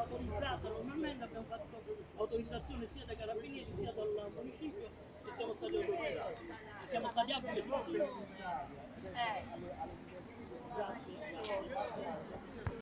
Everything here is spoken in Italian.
autorizzata normalmente, abbiamo fatto autorizzazione sia dai carabinieri sia dal municipio e siamo stati autorizzati. E siamo stati anche.